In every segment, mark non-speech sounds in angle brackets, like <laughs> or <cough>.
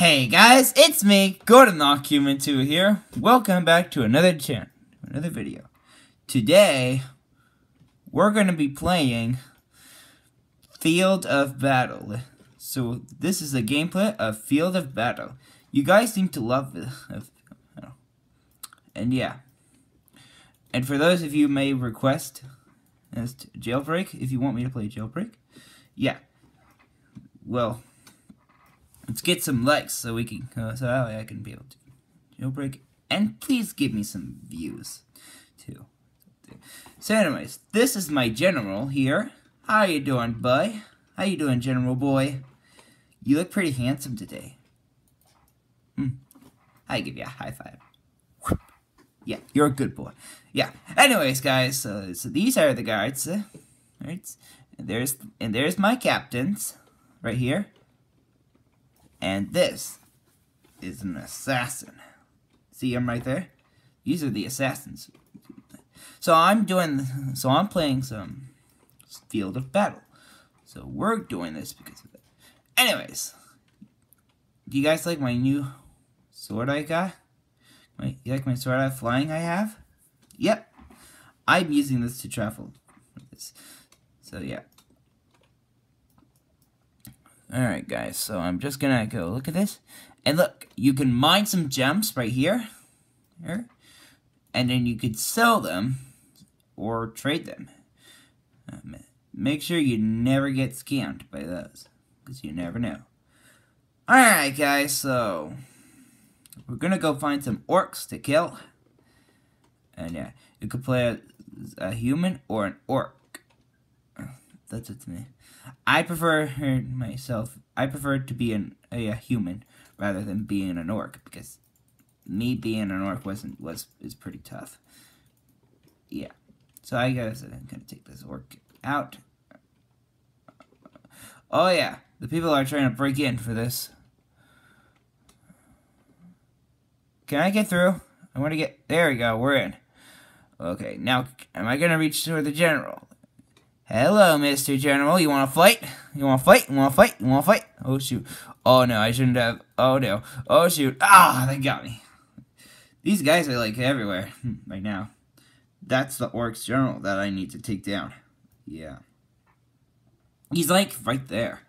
Hey guys, it's me, Golden Lock Human 2 here. Welcome back to another channel, another video. Today, we're going to be playing Field of Battle. So, this is a gameplay of Field of Battle. You guys seem to love it. And yeah. And for those of you may request as Jailbreak, if you want me to play Jailbreak, yeah. Well, let's get some likes so we can, uh, so that way I can be able to jailbreak. And please give me some views, too. So anyways, this is my general here. How you doing, boy? How you doing, general boy? You look pretty handsome today. Hmm. I give you a high five. Yeah, you're a good boy. Yeah. Anyways, guys, so, so these are the guards. Uh, right? And there's and there's my captains right here. And this is an assassin. See him right there? These are the assassins. So I'm doing, so I'm playing some Field of Battle. So we're doing this because of that. Anyways, do you guys like my new sword I got? Wait, you like my sword I flying I have? Yep. I'm using this to travel. So yeah. Alright guys, so I'm just gonna go look at this. And look, you can mine some gems right here. Here. And then you could sell them or trade them. Um, make sure you never get scammed by those. Because you never know. Alright guys, so we're gonna go find some orcs to kill. And yeah, you could play a, a human or an orc. That's it to me. I prefer myself. I prefer to be an, a, a, human rather than being an orc because me being an orc wasn't was is pretty tough. Yeah. So I guess I'm gonna take this orc out. Oh yeah, the people are trying to break in for this. Can I get through? I want to get. There we go. We're in. Okay. Now, am I gonna reach for the general? Hello, Mr. General. You want to fight? You want to fight? You want to fight? You want to fight? Oh, shoot. Oh, no. I shouldn't have. Oh, no. Oh, shoot. Ah, they got me. These guys are, like, everywhere <laughs> right now. That's the Orcs General that I need to take down. Yeah. He's, like, right there.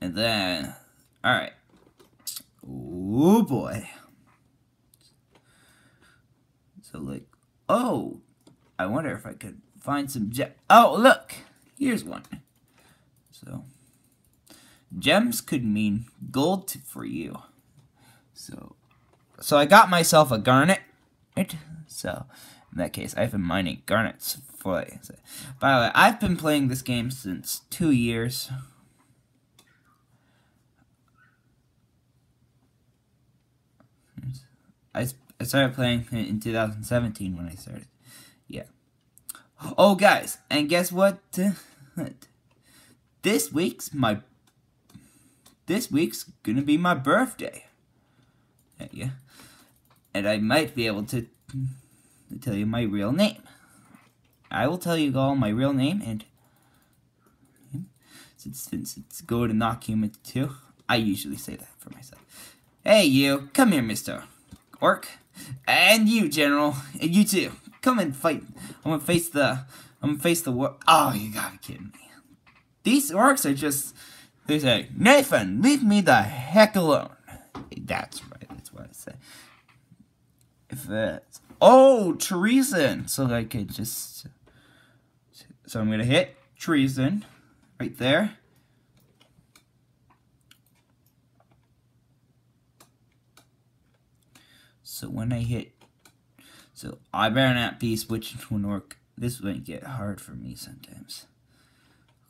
And then... Alright. Oh, boy. So, like... Oh! I wonder if I could find some gem. Oh, look! Here's one. So, gems could mean gold for you. So, so I got myself a garnet. Right? So, in that case, I've been mining garnets for. So, by the way, I've been playing this game since two years. I started playing in 2017 when I started. Oh, guys, and guess what? <laughs> This week's my... This week's gonna be my birthday. Uh, yeah. And I might be able to, to tell you my real name. I will tell you all my real name, and... Since, since it's go to knock human too, I usually say that for myself. Hey, you. Come here, Mr. Orc. And you, General. And you too. Come and fight. I'm gonna face the. I'm gonna face the war. Oh, you gotta be kidding me. These orcs are just. They say, Nathan, leave me the heck alone. That's right. That's what I say. If that's. Oh, treason. So I could just. So I'm gonna hit treason right there. So when I hit so I better not be switching to an orc. This might get hard for me sometimes.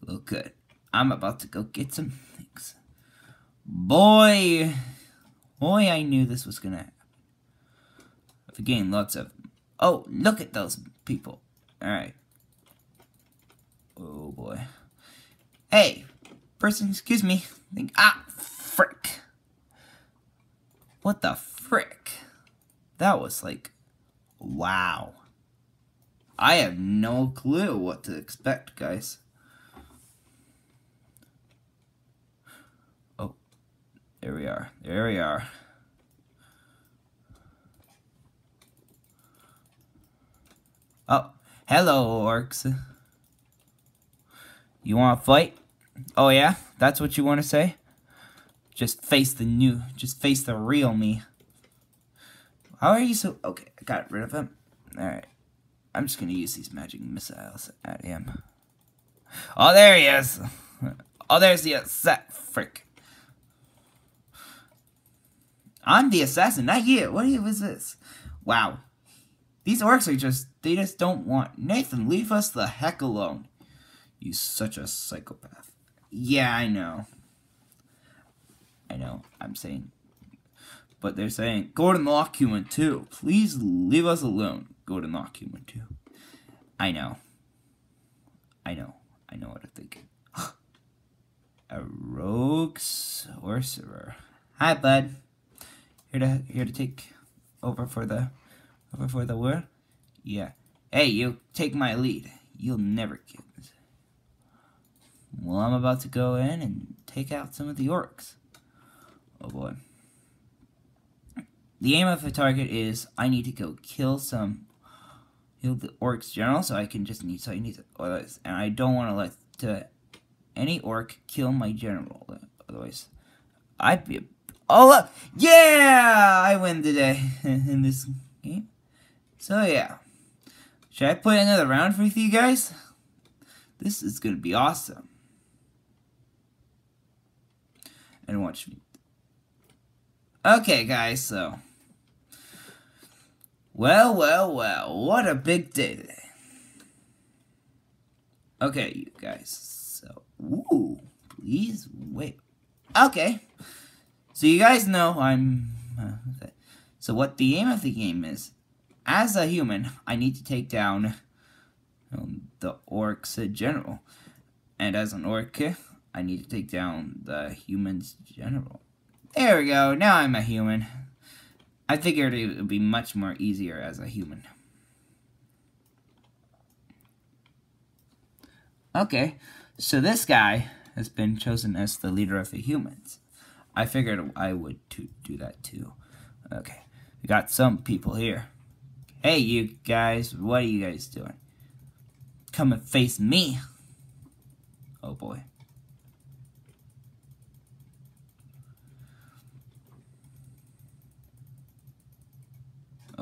Well, good. I'm about to go get some things. Boy! Boy, I knew this was gonna happen. I've gained lots of... Oh, look at those people. Alright. Oh, boy. Hey! Person, excuse me. Think, ah, frick. What the frick? That was like Wow. I have no clue what to expect, guys. Oh, There we are. There we are. Oh, hello, orcs. You want to fight? Oh, yeah? That's what you want to say? Just face the new, just face the real me. How are you so... Okay, I got rid of him. Alright. I'm just gonna use these magic missiles at him. Oh, there he is! Oh, there's the set frick. I'm the assassin, not you. What is this? Wow. These orcs are just, they just don't want... Nathan, leave us the heck alone. You such a psychopath. Yeah, I know. I know, I'm saying. But they're saying, Golden Lock Human too. Please leave us alone. Golden Lock Human too. I know. I know. I know what I think. <gasps> a rogue sorcerer. Hi, bud. Here to here to take over for the over for the war. Yeah. Hey, you take my lead. You'll never get this. Well, I'm about to go in and take out some of the orcs. Oh boy. The aim of the target is I need to go kill some kill the orcs general so I can just need so I need to and I don't want to let to any orc kill my general otherwise. I'd be oh uh, yeah! I win today <laughs> in this game. So yeah. Should I play another round with you guys? This is gonna be awesome. And watch me. Okay, guys, so. Well, well, well, what a big day today. Okay, you guys, so. Ooh, please wait. Okay. So, you guys know I'm. Uh, so, what the aim of the game is, as a human, I need to take down um, the orcs in general. And as an orc, I need to take down the humans general. There we go. Now I'm a human. I figured it would be much more easier as a human. Okay, so this guy has been chosen as the leader of the humans. I figured I would to do that too. Okay, we got some people here. Hey, you guys, what are you guys doing? Come and face me. Oh boy.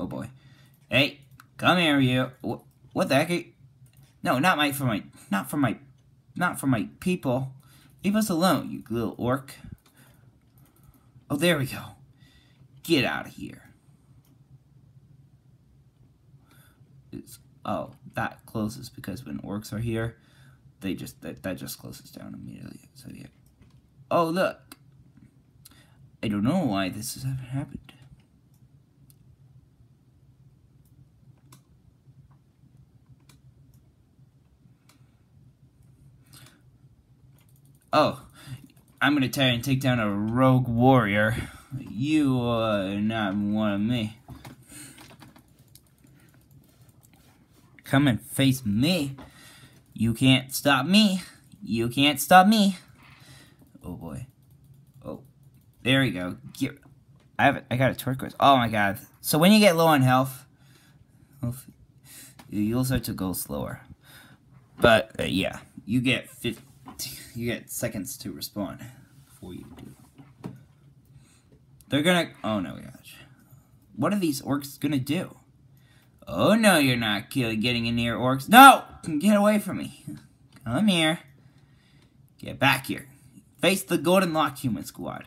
Oh boy. Hey, come here, you. What, the heck? No, not my for my not for my not for my people. Leave us alone, you little orc. Oh, there we go. Get out of here. It's, oh, that closes because when orcs are here, they just that that just closes down immediately. So yeah. Oh look. I don't know why this has happened. Oh, I'm gonna try and take down a rogue warrior. You are not one of me. Come and face me. You can't stop me. You can't stop me. Oh boy. Oh, there we go. Get, I have. I got a turquoise. Oh my god. So when you get low on health, you'll start to go slower. But uh, yeah, you get 50 you get seconds to respond before you do. They're gonna. Oh no, gosh. What are these orcs gonna do? Oh no, you're not getting in near orcs. No! Get away from me. Come here. Get back here. Face the Golden Lock Human squad.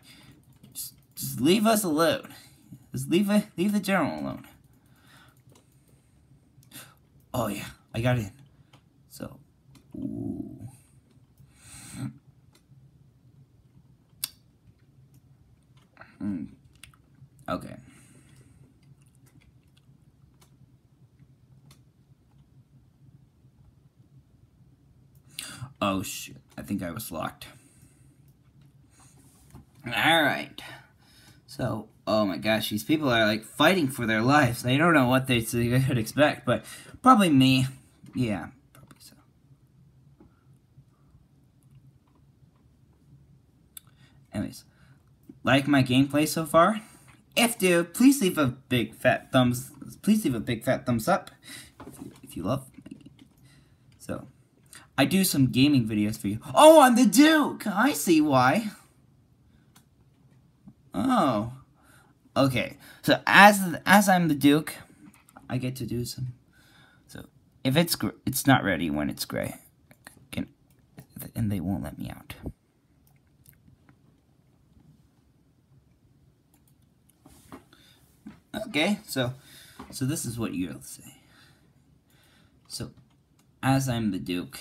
Just, just leave us alone. Just leave, a, leave the general alone. Oh yeah, I got in. So, ooh. Mm. Okay. Oh shit, I think I was locked. Alright. So, oh my gosh, these people are like fighting for their lives. They don't know what they could expect, but probably me. Yeah, probably so. Anyways, like my gameplay so far. If do, please leave a big fat thumbs. Please leave a big fat thumbs up if you, love. So, I do some gaming videos for you. Oh, I'm the Duke. I see why. Oh, okay. So as as I'm the Duke, I get to do some. So if it's it's not ready when it's gray, and they won't let me out. Okay, so so this is what you'll say. So as I'm the Duke.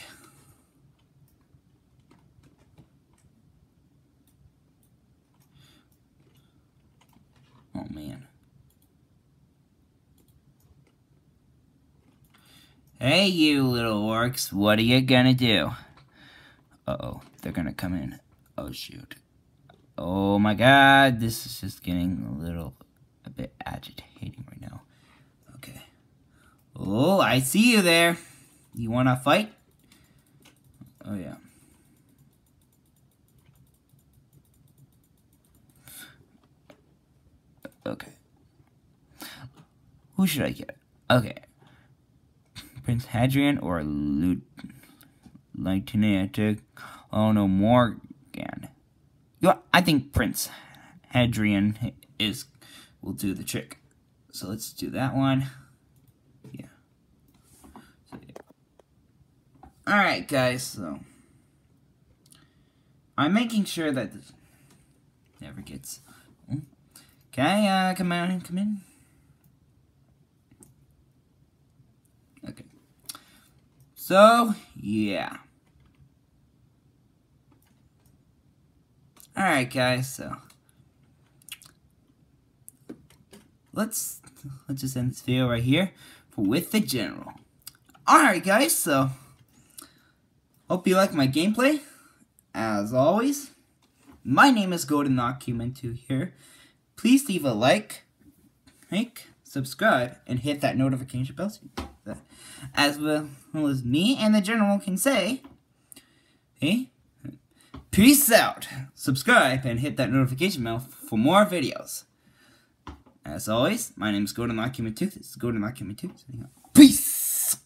Oh man. Hey you little orcs, what are you gonna do? Uh-oh, they're gonna come in. Oh shoot. Oh my god, this is just getting a little, a bit agitating right now. Okay. Oh, I see you there. You wanna fight? Oh yeah. Okay. Who should I get? Okay. Prince Hadrian or Lieutenant Oh no, Morgan. You know, I think Prince Hadrian is will do the trick. So let's do that one. Yeah. So, yeah. Alright guys, so I'm making sure that this never gets can I uh, come out come in? Okay. So, yeah. Alright, guys, so. Let's, let's just end this video right here With the General. Alright, guys, so. Hope you like my gameplay. As always, my name is Golden Lock Human 2 here. Please leave a like, like, subscribe, and hit that notification bell as well as me and the general can say, hey, peace out. Subscribe and hit that notification bell for more videos. As always, my name is Lock Human 2. This is Lock Human 2. Peace!